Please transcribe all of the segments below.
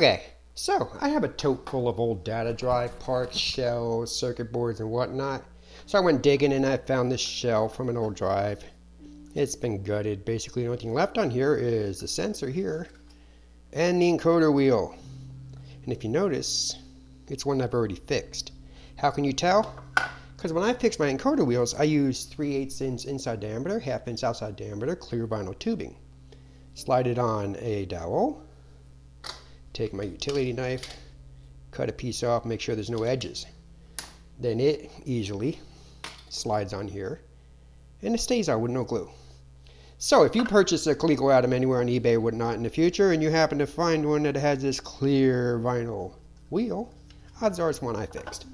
Okay, so I have a tote full of old data drive parts, shells, circuit boards, and whatnot. So I went digging and I found this shell from an old drive. It's been gutted. Basically, the only thing left on here is the sensor here and the encoder wheel. And if you notice, it's one I've already fixed. How can you tell? Because when I fix my encoder wheels, I use 3 8 inch inside diameter, half inch outside diameter clear vinyl tubing. Slide it on a dowel, take my utility knife, cut a piece off, make sure there's no edges. Then it easily slides on here and it stays on with no glue. So if you purchase a Coleco Adam anywhere on eBay or whatnot in the future and you happen to find one that has this clear vinyl wheel, odds are it's one I fixed.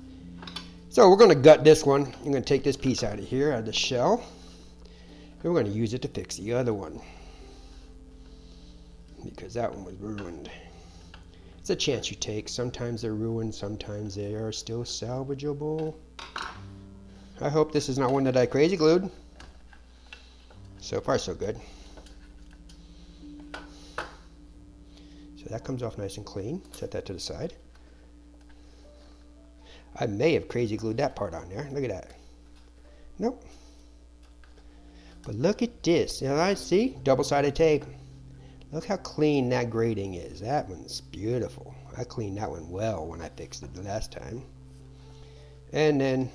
So we're going to gut this one. I'm going to take this piece out of here, out of the shell. And we're going to use it to fix the other one. Because that one was ruined. It's a chance you take. Sometimes they're ruined, sometimes they are still salvageable. I hope this is not one that I crazy glued. So far, so good. So that comes off nice and clean. Set that to the side. I may have crazy glued that part on there. Look at that. Nope. But look at this. Know, I see double-sided tape. Look how clean that grating is. That one's beautiful. I cleaned that one well when I fixed it the last time. And then,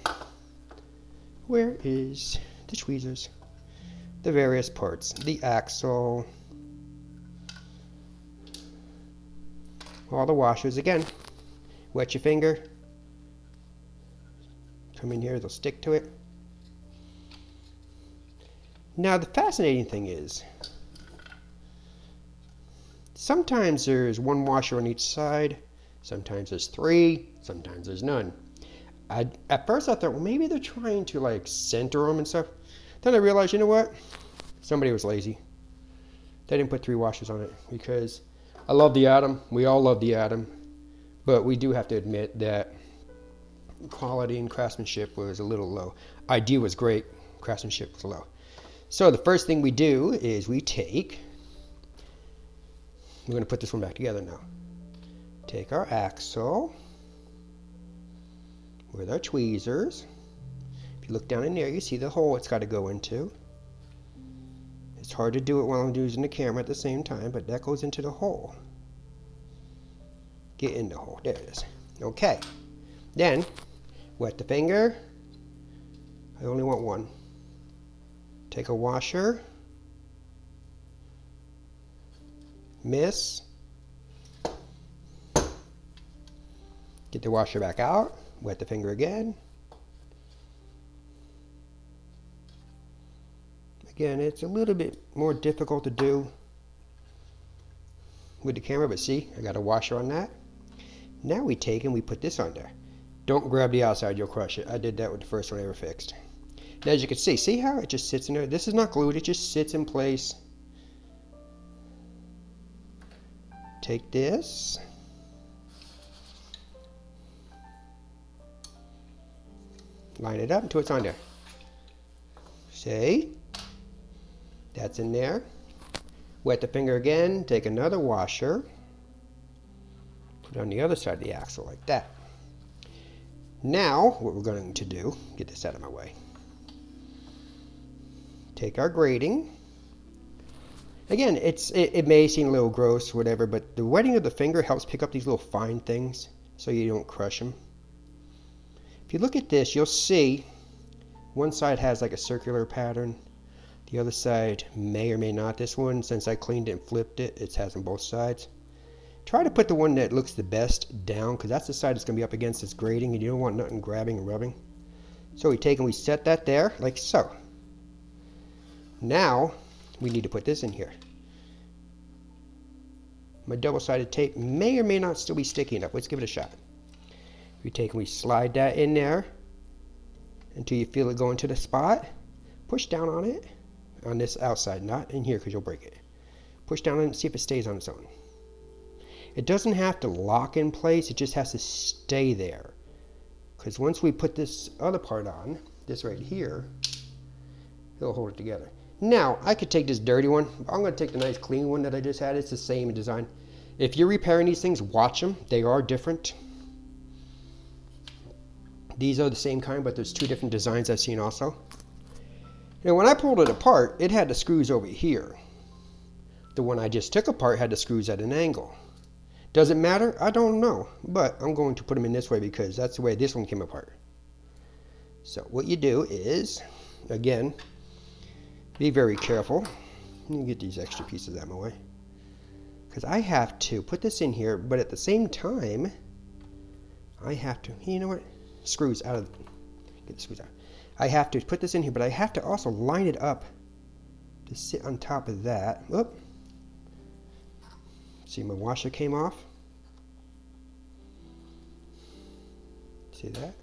where is the tweezers? The various parts. The axle. All the washers. Again, wet your finger. Come in here, they'll stick to it. Now the fascinating thing is, sometimes there's one washer on each side, sometimes there's three, sometimes there's none. I, at first I thought, well, maybe they're trying to like center them and stuff. Then I realized, you know what? Somebody was lazy. They didn't put three washers on it because I love the Adam. We all love the Adam. But we do have to admit that quality and craftsmanship was a little low. Idea was great, craftsmanship was low. So the first thing we do is we take, we're going to put this one back together now. Take our axle with our tweezers. If you look down in there, you see the hole it's got to go into. It's hard to do it while I'm using the camera at the same time, but that goes into the hole. Get in the hole. There it is. Okay. Then Wet the finger. I only want one. Take a washer. Miss. Get the washer back out. Wet the finger again. Again, it's a little bit more difficult to do with the camera, but see, I got a washer on that. Now we take and we put this on there. Don't grab the outside, you'll crush it. I did that with the first one I ever fixed. Now as you can see, see how it just sits in there? This is not glued, it just sits in place. Take this. Line it up until it's on there. See? That's in there. Wet the finger again, take another washer. Put on the other side of the axle like that. Now, what we're going to do, get this out of my way. Take our grating. Again, it's it, it may seem a little gross, whatever, but the wetting of the finger helps pick up these little fine things so you don't crush them. If you look at this, you'll see one side has like a circular pattern. The other side may or may not. This one, since I cleaned it and flipped it, it has on both sides. Try to put the one that looks the best down because that's the side that's going to be up against this grating and you don't want nothing grabbing and rubbing. So we take and we set that there like so. Now we need to put this in here. My double-sided tape may or may not still be sticky enough. Let's give it a shot. We take and we slide that in there until you feel it going to the spot. Push down on it on this outside, not in here because you'll break it. Push down on it and see if it stays on its own. It doesn't have to lock in place, it just has to stay there. Because once we put this other part on, this right here, it'll hold it together. Now, I could take this dirty one. I'm going to take the nice clean one that I just had. It's the same design. If you're repairing these things, watch them. They are different. These are the same kind, but there's two different designs I've seen also. And when I pulled it apart, it had the screws over here. The one I just took apart had the screws at an angle. Does it matter? I don't know, but I'm going to put them in this way because that's the way this one came apart. So what you do is, again, be very careful. Let me get these extra pieces out of my way. Because I have to put this in here, but at the same time, I have to, you know what? Screws out of, get the screws out. I have to put this in here, but I have to also line it up to sit on top of that. Oop. See, my washer came off. See that?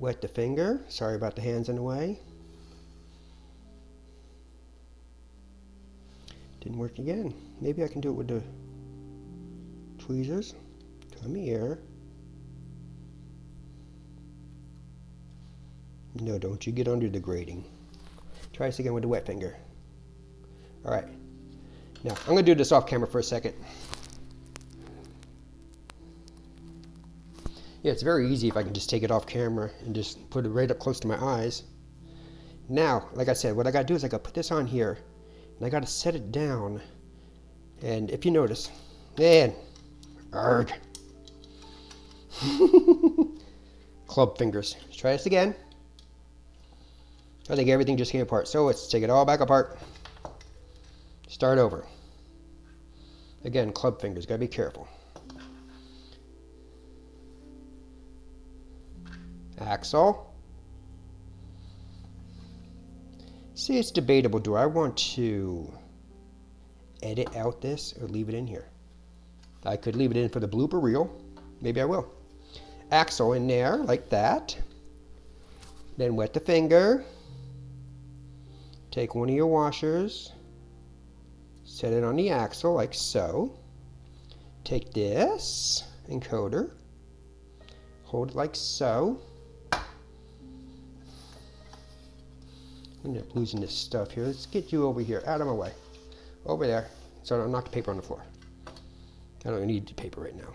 Wet the finger. Sorry about the hands in the way. Didn't work again. Maybe I can do it with the tweezers. Come here. No, don't you get under the grating. Try this again with the wet finger. Alright. Now, I'm going to do this off camera for a second. Yeah, it's very easy if I can just take it off camera and just put it right up close to my eyes. Now, like I said, what I got to do is I got to put this on here and I got to set it down. And if you notice, man, arg. Club fingers. Let's try this again. I think everything just came apart. So let's take it all back apart. Start over. Again, club fingers. Gotta be careful. Axle. See, it's debatable. Do I want to edit out this or leave it in here? I could leave it in for the blooper reel. Maybe I will. Axle in there, like that. Then wet the finger. Take one of your washers. Set it on the axle, like so. Take this encoder. Hold it like so. End up losing this stuff here. Let's get you over here, out of my way. Over there, so I don't knock the paper on the floor. I don't need the paper right now.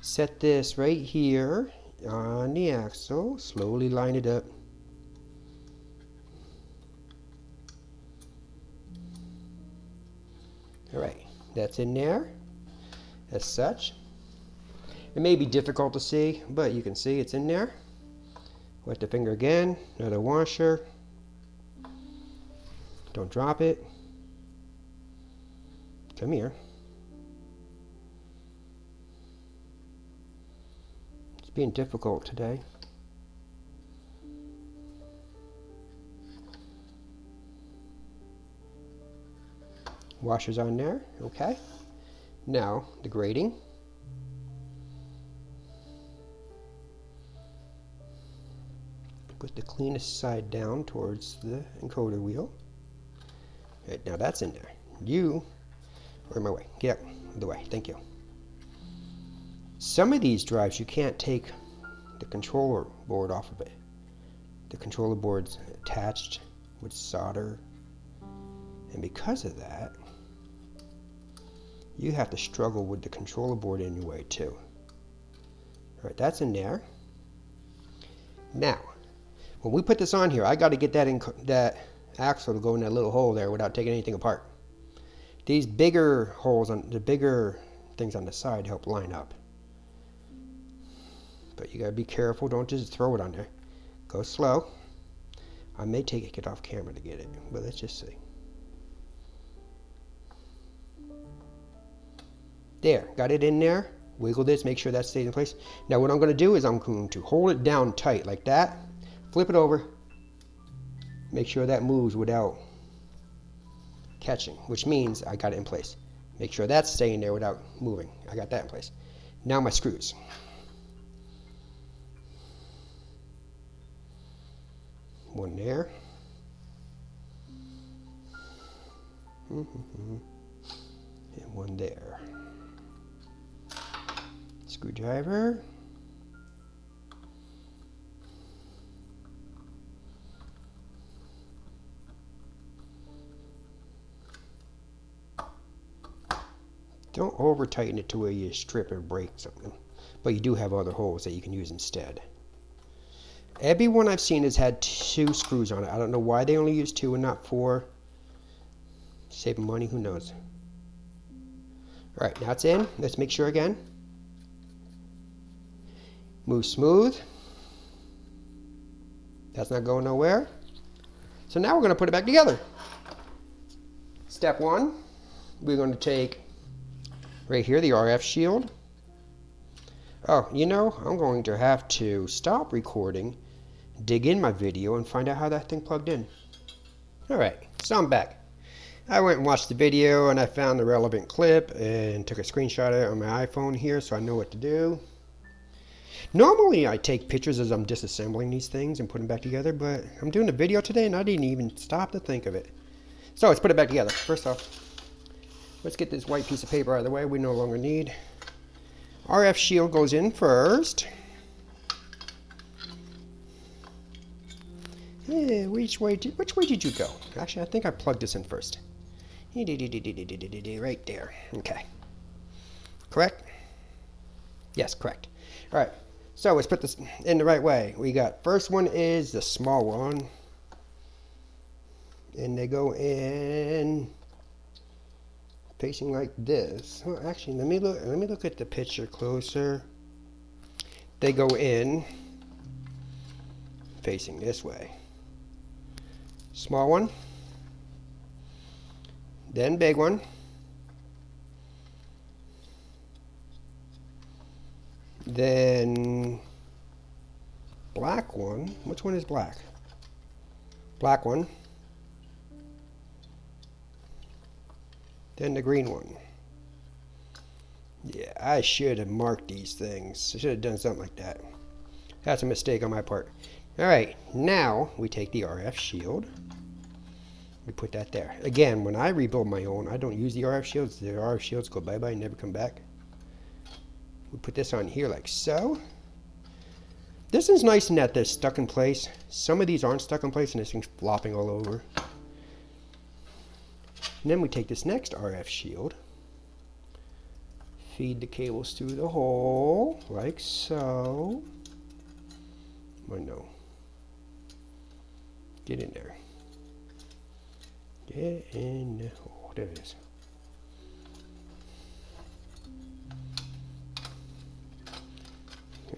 Set this right here on the axle. Slowly line it up. Alright, that's in there as such. It may be difficult to see, but you can see it's in there. Wet the finger again, another washer. Don't drop it. Come here. It's being difficult today. Washers on there, okay. Now, the grating. The cleanest side down towards the encoder wheel. Right, now that's in there. You are in my way. Get out of the way. Thank you. Some of these drives you can't take the controller board off of it. The controller board's attached with solder. And because of that, you have to struggle with the controller board anyway too. Alright, that's in there. Now, when we put this on here, I got to get that in that axle to go in that little hole there without taking anything apart. These bigger holes on the bigger things on the side help line up. But you got to be careful. Don't just throw it on there. Go slow. I may take it off camera to get it, but let's just see. There, got it in there. Wiggle this, make sure that stays in place. Now what I'm going to do is I'm going to hold it down tight like that flip it over, make sure that moves without catching, which means I got it in place. Make sure that's staying there without moving. I got that in place. Now my screws. One there. And one there. Screwdriver. Don't over tighten it to where you strip or break something. But you do have other holes that you can use instead. Every one I've seen has had two screws on it. I don't know why they only use two and not four. Saving money, who knows? Alright, now it's in. Let's make sure again. Move smooth. That's not going nowhere. So now we're going to put it back together. Step one, we're going to take right here the RF shield. Oh, you know, I'm going to have to stop recording, dig in my video, and find out how that thing plugged in. Alright, so I'm back. I went and watched the video and I found the relevant clip and took a screenshot of it on my iPhone here so I know what to do. Normally I take pictures as I'm disassembling these things and putting them back together, but I'm doing a video today and I didn't even stop to think of it. So let's put it back together. First off, let's get this white piece of paper out of the way we no longer need. RF shield goes in first. Yeah, which way did which way did you go? Actually, I think I plugged this in first. Right there. Okay. Correct? Yes, correct. All right. So let's put this in the right way. We got first one is the small one. And they go in facing like this. Well, actually, let me look let me look at the picture closer. They go in facing this way. Small one. Then big one. Then black one. Which one is black? Black one. Then the green one. Yeah, I should have marked these things. I should have done something like that. That's a mistake on my part. Alright, now we take the RF shield. We put that there. Again, when I rebuild my own, I don't use the RF shields. The RF shields go bye-bye and never come back. We put this on here like so. This is nice in that they're stuck in place. Some of these aren't stuck in place and this thing's flopping all over. And then we take this next RF shield, feed the cables through the hole, like so. Or no. Get in there. Get in the hole. There it is.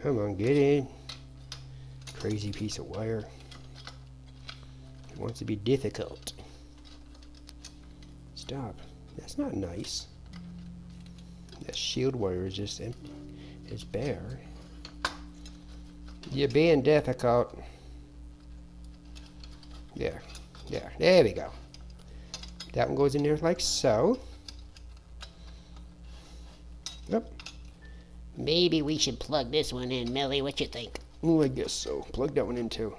Come on, get in. Crazy piece of wire. It wants to be difficult. Stop. That's not nice. That shield wire is just empty. It's bare. You're being difficult. Yeah. Yeah. There we go. That one goes in there like so. Yep. Maybe we should plug this one in, Millie. What you think? Oh, I guess so. Plug that one in too.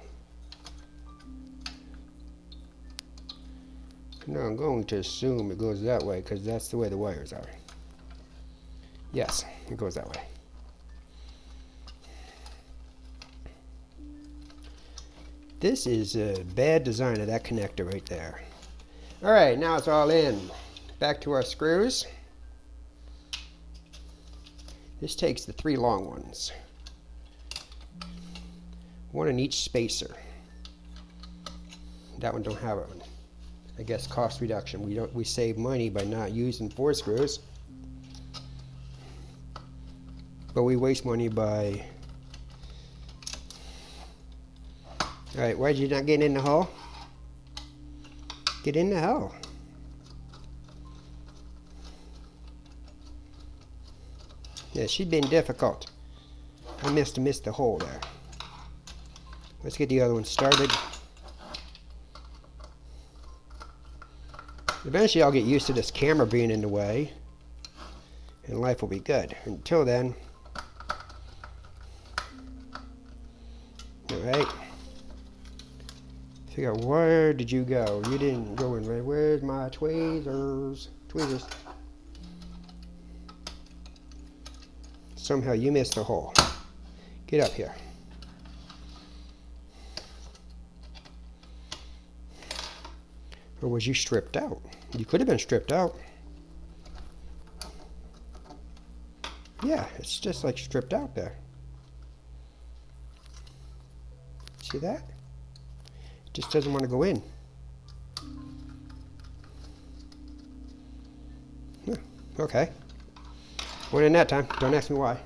Now I'm going to assume it goes that way because that's the way the wires are. Yes, it goes that way. This is a bad design of that connector right there. Alright, now it's all in. Back to our screws. This takes the three long ones. One in each spacer. That one don't have one. I guess cost reduction. We don't we save money by not using four screws. But we waste money by Alright, why did you not get in the hole? Get in the hole. Yeah, she's been difficult. I missed missed the hole there. Let's get the other one started. Eventually I'll get used to this camera being in the way and life will be good. Until then, alright. Figure out where did you go? You didn't go in right. Where's my tweezers? Tweezers. Somehow you missed the hole. Get up here. Or was you stripped out? You could have been stripped out. Yeah, it's just like stripped out there. See that? It just doesn't want to go in. Okay. Went in that time. Don't ask me why.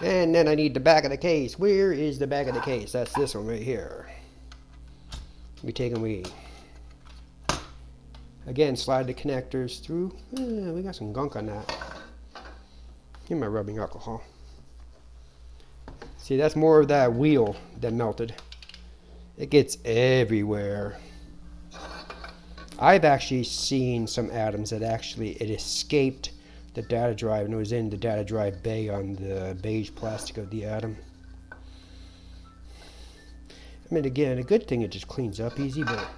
And then I need the back of the case. Where is the back of the case? That's this one right here. We take and we again slide the connectors through. Eh, we got some gunk on that. Give my rubbing alcohol. See, that's more of that wheel that melted. It gets everywhere. I've actually seen some Adams that actually it escaped the data drive and it was in the data drive bay on the beige plastic of the Adam. I mean, again, a good thing it just cleans up easy, but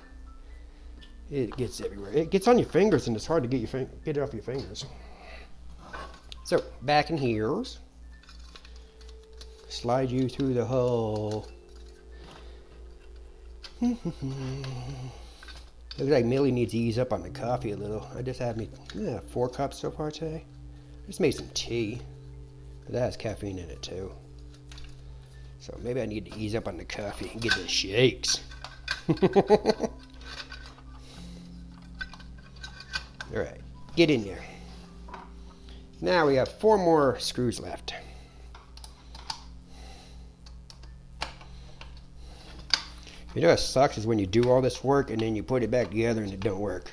it gets everywhere. It gets on your fingers and it's hard to get your get it off your fingers. So back in here, slide you through the hole. Looks like Millie needs to ease up on the coffee a little. I just had me yeah, four cups so far today. I just made some tea. That has caffeine in it too. So maybe I need to ease up on the coffee and get the shakes. Alright, get in there. Now we have four more screws left. You know what sucks is when you do all this work and then you put it back together and it don't work.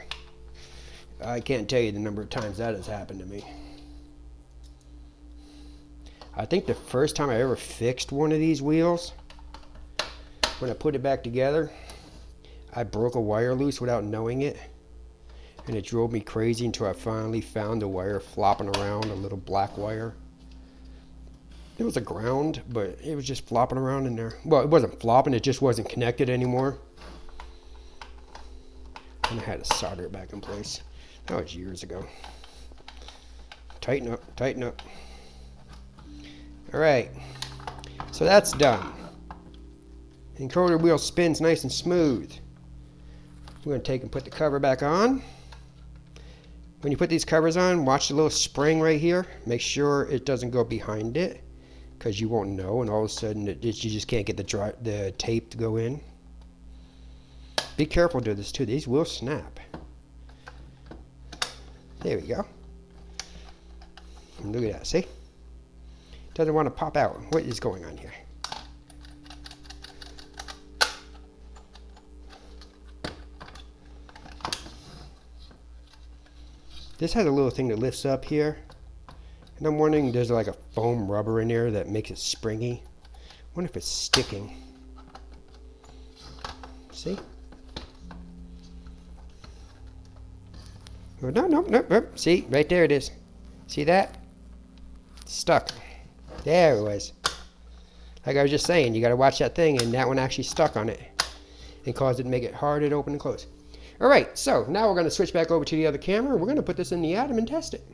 I can't tell you the number of times that has happened to me. I think the first time I ever fixed one of these wheels, when I put it back together, I broke a wire loose without knowing it. And it drove me crazy until I finally found the wire flopping around, a little black wire. It was a ground, but it was just flopping around in there. Well, it wasn't flopping, it just wasn't connected anymore. And I had to solder it back in place. That was years ago. Tighten up, tighten up. All right, so that's done. The Encoder wheel spins nice and smooth. We're gonna take and put the cover back on. When you put these covers on, watch the little spring right here. Make sure it doesn't go behind it because you won't know and all of a sudden it, it, you just can't get the, dry, the tape to go in. Be careful to this too. These will snap. There we go. And look at that. See? Doesn't want to pop out. What is going on here? This has a little thing that lifts up here. And I'm wondering, there's like a foam rubber in there that makes it springy. I wonder if it's sticking. See? Oh, no, no, no, no. See, right there it is. See that? Stuck. There it was. Like I was just saying, you got to watch that thing, and that one actually stuck on it and caused it to make it hard to open and close. All right, so now we're going to switch back over to the other camera. We're going to put this in the Adam and test it.